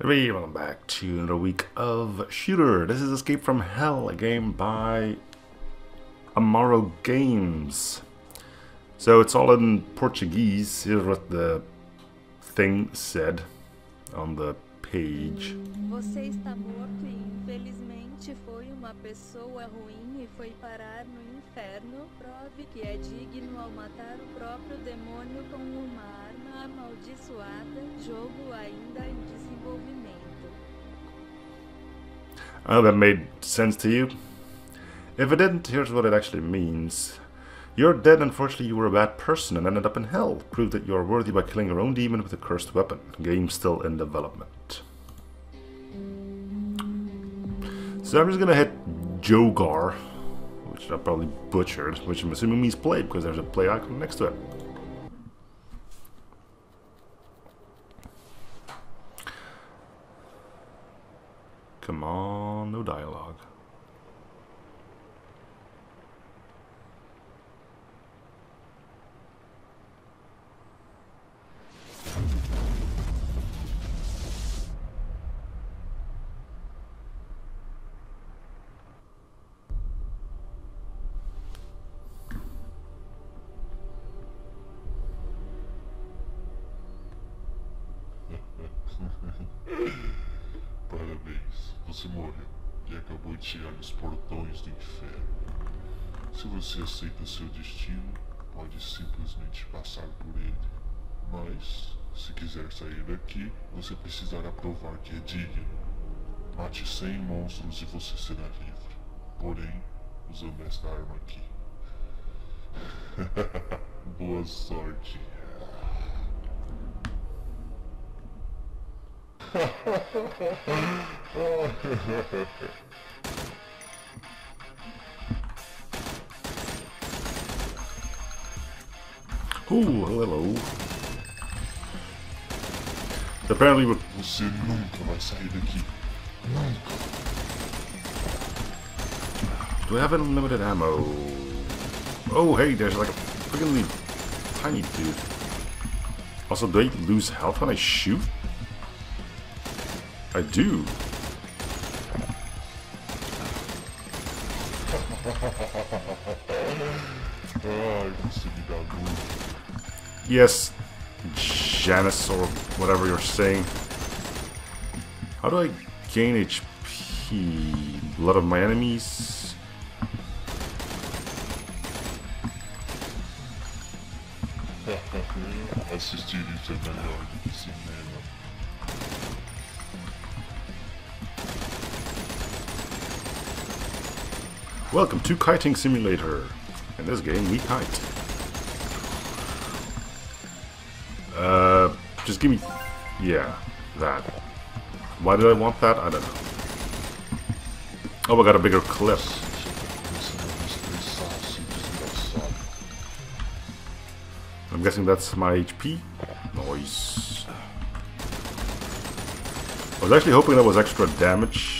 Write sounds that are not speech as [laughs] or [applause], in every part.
Hey, welcome back to another week of Shooter. This is Escape from Hell, a game by Amaro Games. So it's all in Portuguese. Here's what the thing said on the page. Você está morto e infelizmente foi uma pessoa ruim e foi parar no inferno. Prove que é digno ao matar o próprio demônio com uma arma amaldiçoada. Jogo ainda desenvolvimento. Oh, that made sense to you? If it didn't, here's what it actually means. You're dead, unfortunately you were a bad person and ended up in hell. Prove that you're worthy by killing your own demon with a cursed weapon. Game still in development. So I'm just gonna hit Jogar, which I probably butchered, which I'm assuming means play, because there's a play icon next to it. Portões do inferno. Se você aceita seu destino, pode simplesmente passar por ele. Mas, se quiser sair daqui, você precisará provar que é digno. Mate 100 monstros e você será livre. Porém, usando esta arma aqui. [laughs] Boa sorte. [laughs] Ooh, hello. Apparently, with Você nunca vai sair daqui. Nunca. Do I have unlimited ammo? Oh, hey, there's like a freaking tiny dude. Also, do I lose health when I shoot? I do. [laughs] Yes, Janice, or whatever you're saying. How do I gain HP? Blood of my enemies? Assistir isso é melhor do que cinema. Welcome to Kiting Simulator. In this game, we kite. Just give me... Yeah, that. Why did I want that? I don't know. Oh, I got a bigger desgraçado. I'm guessing that's my HP. Nice. I was actually hoping that was extra damage.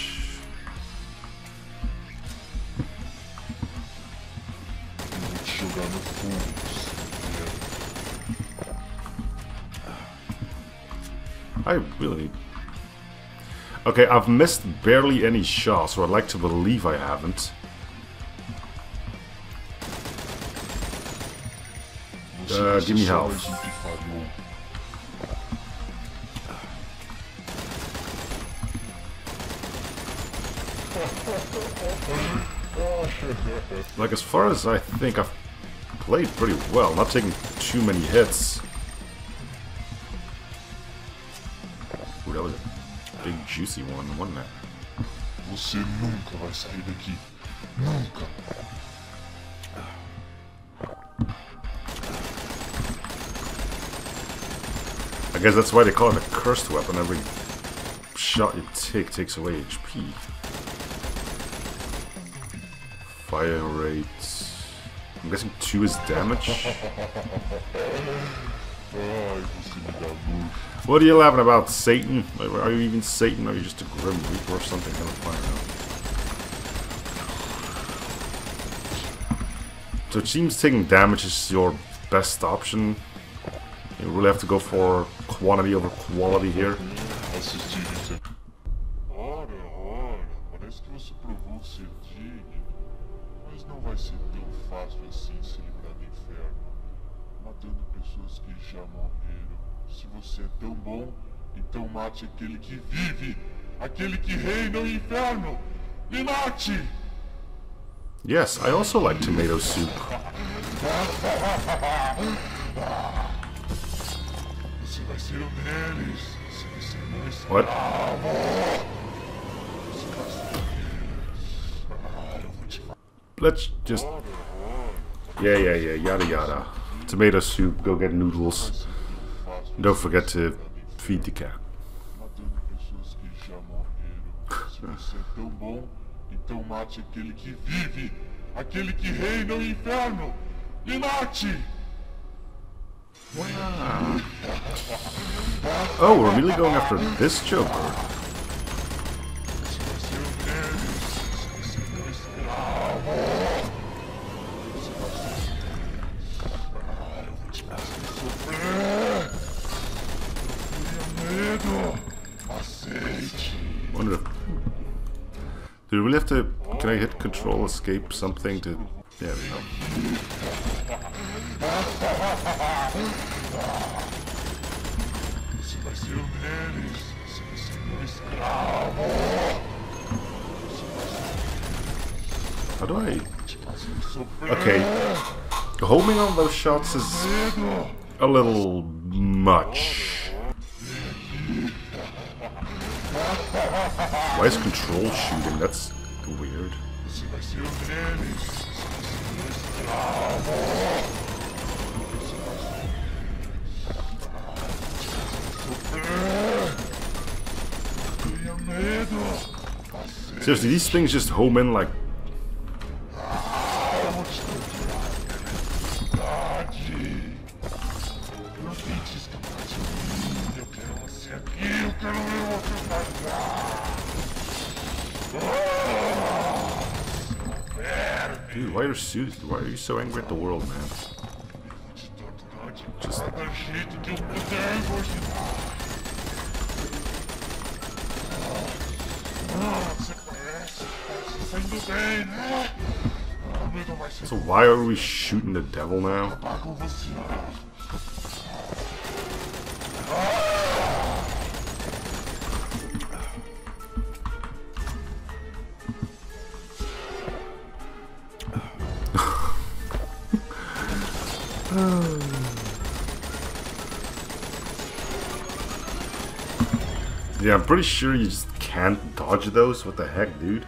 Okay, I've missed barely any shots, or I'd like to believe I haven't. Uh, give me health. mais que falhou. Like, as far as I think, I've played pretty well, not taking too many hits. Juicy one, wasn't it? Você nunca vai sair daqui. Nunca. I guess that's why they call it a cursed weapon. Every shot you take takes away HP. Fire rate. I'm guessing 2 is damage. [laughs] Ai, você me dá luz. What are you laughing about, Satan? Are you even Satan? Or are you just a Grim Reaper or something? I don't find out. So it seems taking damage is your best option. You really have to go for quantity over quality here. Bom, então mate aquele que vive, aquele que reina o inferno. Me mate! Yes, I also like tomato soup. Você vai ser um deles. Você vai ser meu escravo. What? Você vai ser um. Ah, eu vou te. Let's just. Yeah, yeah, yeah, yada yada. Tomato soup, go get noodles. Don't forget to cat. matando pessoas que já morreram. Se você é tão bom, então mate aquele que vive, aquele que reina o inferno. Me mate! Oh, we're really going after this Joker. We really have to. Can I hit control, escape, something to. There we vai How do I. Okay. Homing on those shots is a little much. Why is control shooting? That's weird. Seriously, these things just home in like. Why are you so, why are you so angry at the world, man? Ser So why are we shooting the devil now? Hmm. Yeah, I'm pretty sure you just can't dodge those. What the heck, dude?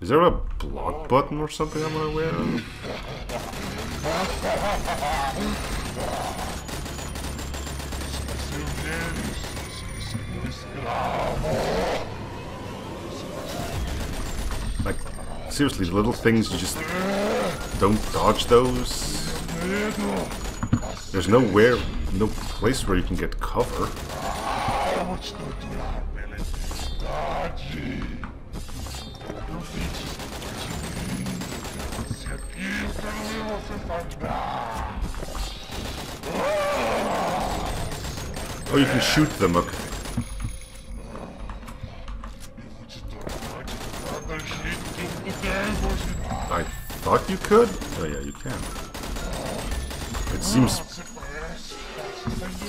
Is there a block button or something I'm not aware of? Like, seriously, little things you just don't dodge those. There's nowhere, no place where you can get cover. Oh, you can shoot them. Okay. Eu vou te torturar de cada jeito que eu puder imaginar. I thought you could. Oh yeah, you can. It seems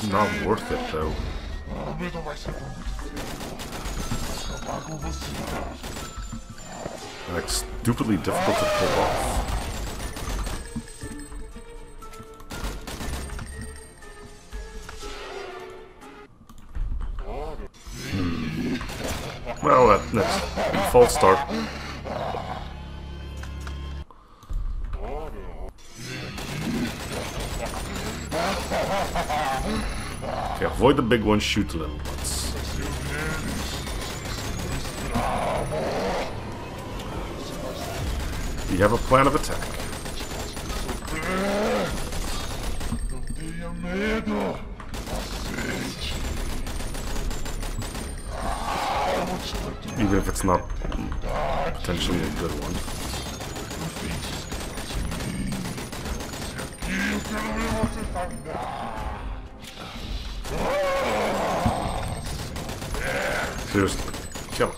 not worth it though. Like stupidly difficult to pull off. Hmm. Well, that, that's false start. Okay, avoid the big ones, shoot the little ones. You have a plan of attack. Even if it's not potentially a good one. Just Kill him.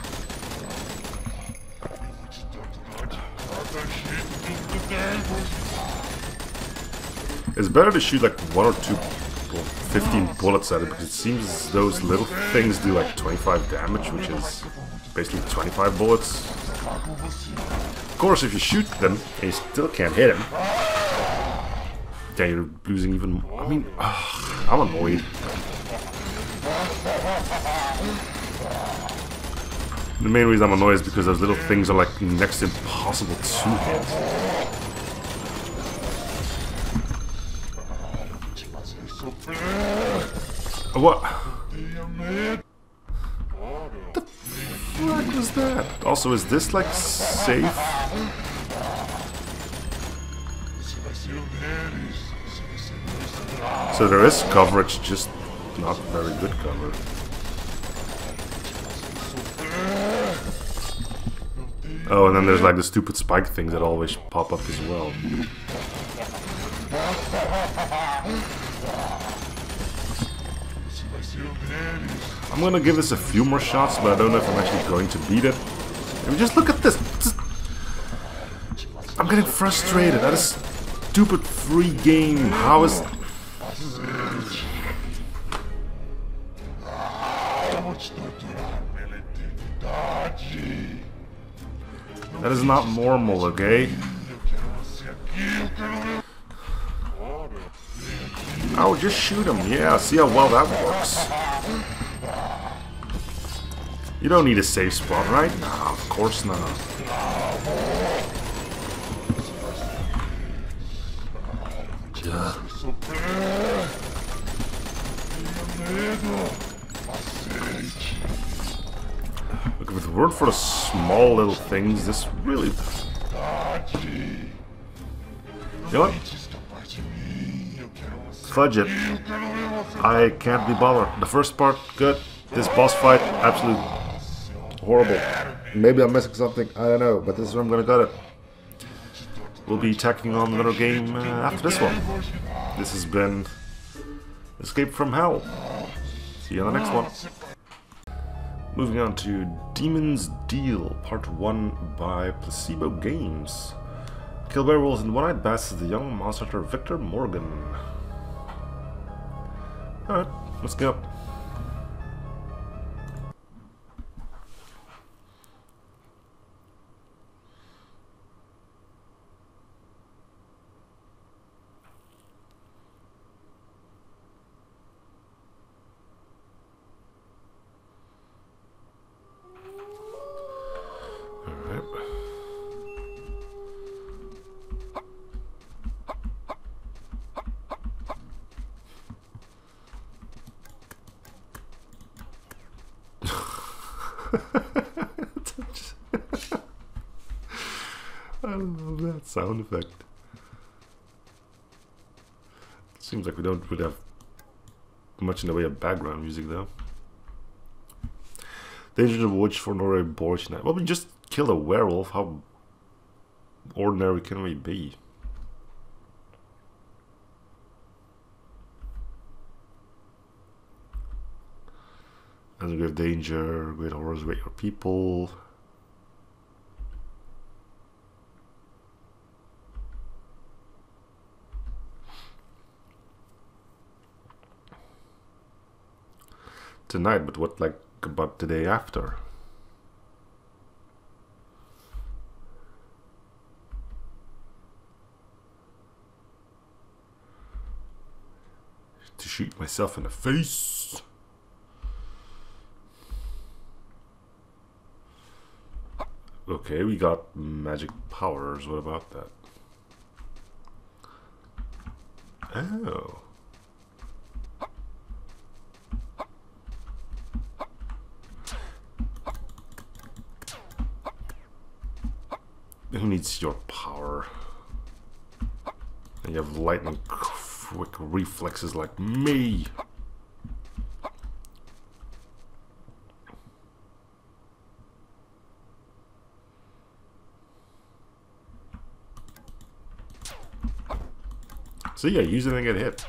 It's better to shoot like one or two, well, 15 bullets at it because it seems those little things do like 25 damage, which is basically 25 bullets. Of course, if you shoot them and you still can't hit him, then you're losing even more. I mean, ugh, I'm annoyed. The main reason I'm annoyed is because those little things are like next impossible to hit. What? The fuck was that? Also, is this like safe? So there is coverage, just not very good cover. Oh, and then there's like the stupid spike things that always pop up as well. I'm gonna give this a few more shots, but I don't know if I'm actually going to beat it. I mean, just look at this. I'm getting frustrated. That is stupid free game. How is... not normal, okay? Oh, just shoot him. Yeah, see how well that works. You don't need a safe spot, right? No, of course not. With word for the small little things, this really... You know what? Fudge it. I can't be bothered. The first part, good. This boss fight, absolutely horrible. Maybe I'm missing something, I don't know, but this is where I'm gonna cut it. We'll be tacking on another game uh, after this one. This has been Escape from Hell. See you on the next one. Moving on to Demon's Deal, Part 1 by Placebo Games. Kill werewolves in One-Eyed Bass is the young monster hunter Victor Morgan. Alright, let's go. I love that sound effect. Seems like we don't really have much in the way of background music though. Danger of Woods for Boys tonight. Well, we just killed a werewolf. How ordinary can we be? Have danger, great horrors, great your people. Tonight, but what like about the day after? To shoot myself in the face. Okay, we got magic powers. What about that? Oh. Who needs your power? And you have lightning quick reflexes like me. See, so yeah, use it and get hit.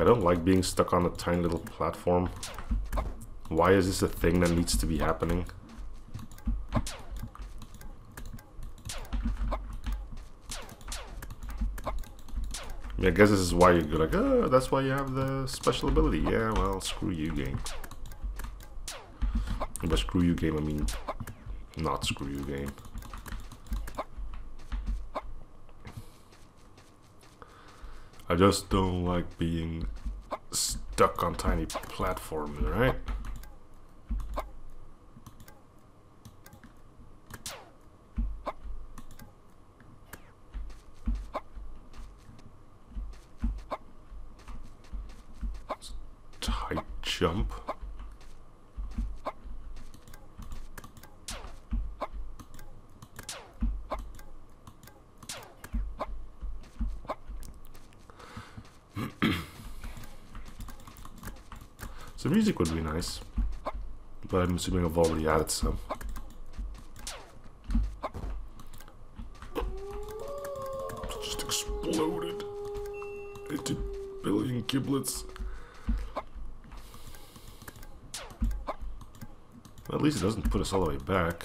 I don't like being stuck on a tiny little platform. Why is this a thing that needs to be happening? I guess this is why you're like, oh, that's why you have the special ability. Yeah, well, screw you, game. By screw you, game, I mean not screw you, game. I just don't like being stuck on tiny platforms, right? Tight jump. Music would be nice. But I'm assuming I've already added some. Just exploded into billion giblets. At least it doesn't put us all the way back.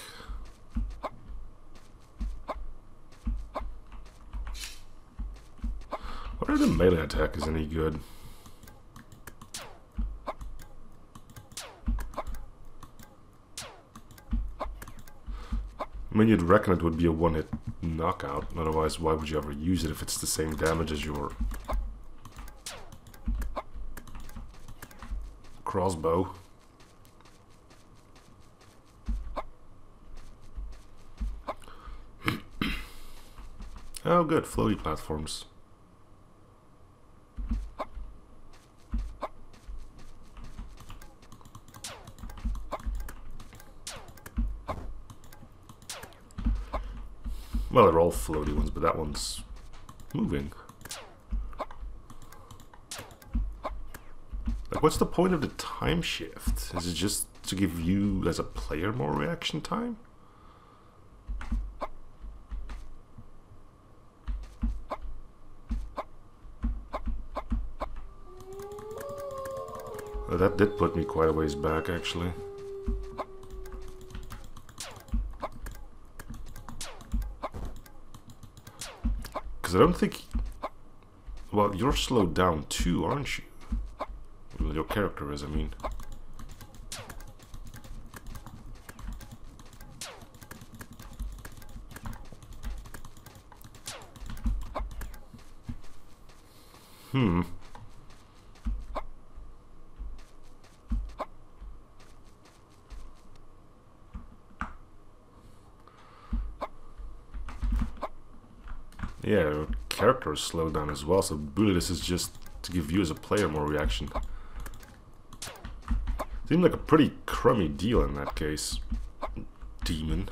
What if the melee attack is any good? I mean, you'd reckon it would be a one-hit knockout. Otherwise, why would you ever use it if it's the same damage as your crossbow? [coughs] oh, good. Floaty platforms. All floaty ones, but that one's moving. Like, what's the point of the time shift? Is it just to give you, as a player, more reaction time? Oh, that did put me quite a ways back, actually. I don't think... Well, you're slowed down too, aren't you? Well, your character is, I mean. Hmm. Yeah, your character is slowed down as well, so really this is just to give you as a player more reaction. Seemed like a pretty crummy deal in that case. Demon.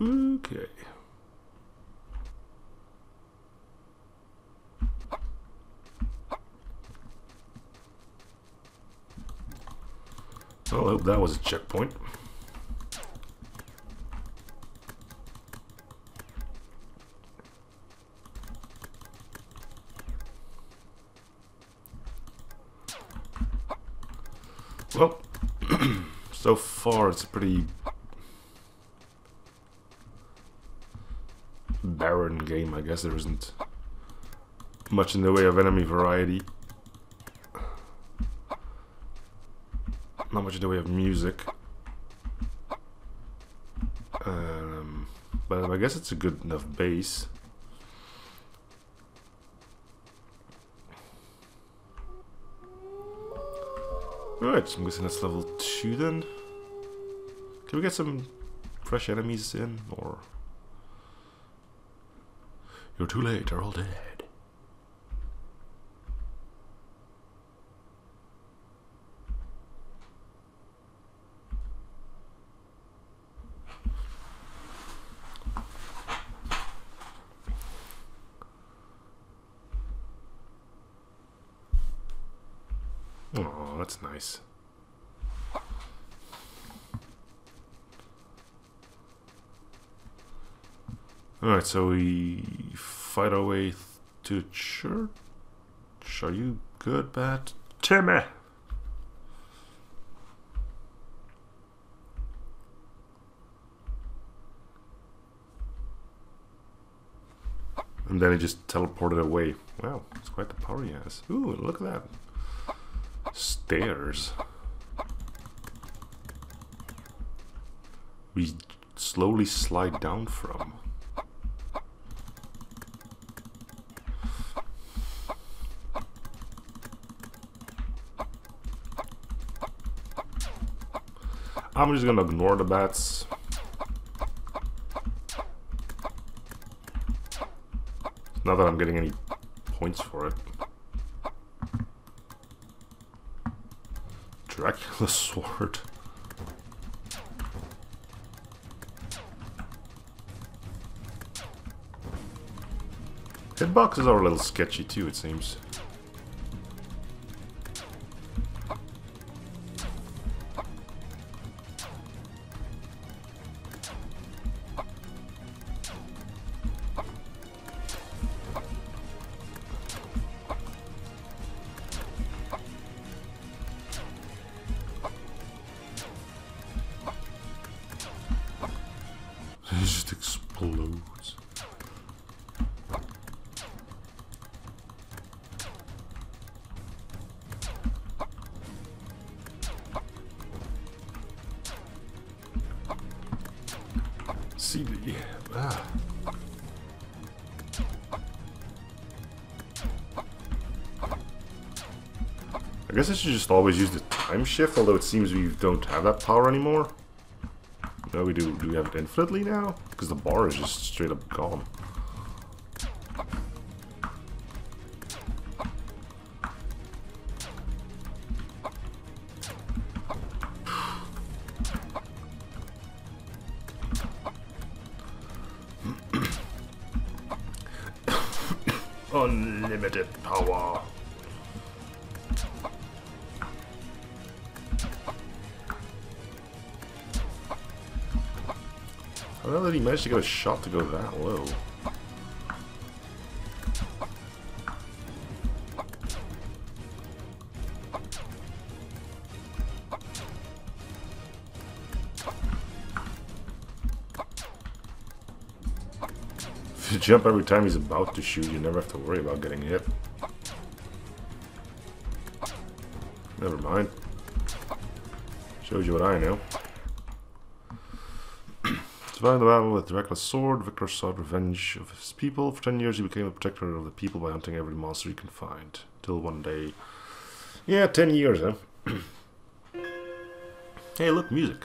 okay. Well, I hope that was a checkpoint. Well, [clears throat] so far it's a pretty barren game, I guess there isn't much in the way of enemy variety. Not much the way of music. Um, but I guess it's a good enough base. Alright, so I'm guessing that's level 2 then. Can we get some fresh enemies in, or... You're too late, they're all dead. that's nice. Alright, so we fight our way to sure. church. Are you good, Bat? Timmy! And then he just teleported away. Wow, it's quite the power he has. Ooh, look at that. Stairs. We slowly slide down from. I'm just gonna ignore the bats. Not that I'm getting any points for it. Dracula [laughs] sword. Hitboxes are a little sketchy too, it seems. I guess I should just always use the time shift, although it seems we don't have that power anymore. No, we do. Do we have it infinitely now? Because the bar is just straight up gone. Managed to get a shot to go that low. If you jump every time he's about to shoot, you never have to worry about getting hit. Never mind. Shows you what I know. Surviving the battle with the reckless sword, Victor sought revenge of his people. For ten years he became a protector of the people by hunting every monster he could find. Till one day... Yeah, ten years, huh? [clears throat] hey, look, music.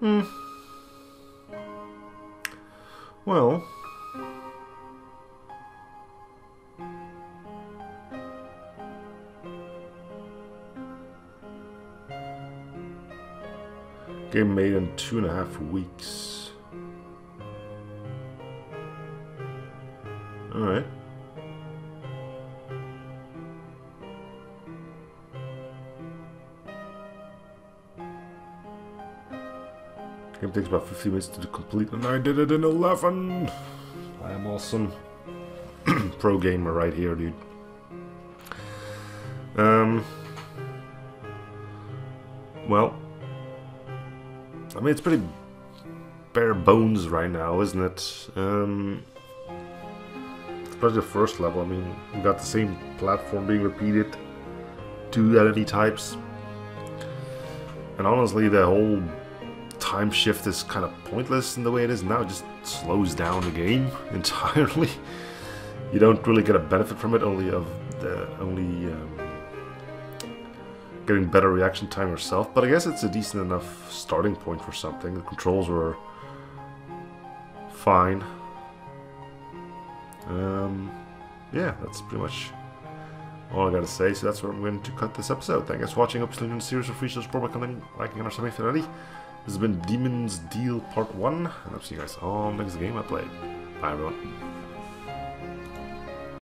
Hmm. Well... Game made in two and a half weeks. Alright. Game takes about 50 minutes to complete, and I did it in 11! I am awesome. [clears throat] Pro gamer right here, dude. Um. Well, I mean, it's pretty bare bones right now, isn't it? Um, especially the first level. I mean, we got the same platform being repeated, two enemy types, and honestly, the whole time shift is kind of pointless in the way it is now. It just slows down the game [laughs] entirely. You don't really get a benefit from it, only of the only. Um, getting better reaction time yourself, but I guess it's a decent enough starting point for something. The controls were fine. Um, yeah, that's pretty much all I gotta say. So that's where I'm going to cut this episode. Thank you guys for watching. Hope you're series of free shows, by commenting, liking, if you're ready. This has been Demon's Deal Part 1, and I'll see you guys all next game I play. Bye everyone.